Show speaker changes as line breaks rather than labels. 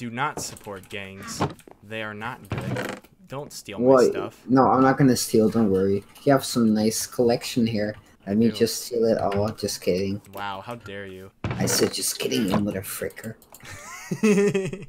do not support gangs. They are not good. Don't steal my stuff.
No, I'm not gonna steal. Don't worry. You have some nice collection here. Let me
Ew.
just steal it all. Just kidding.
Wow, how dare you?
I said just kidding, you little fricker.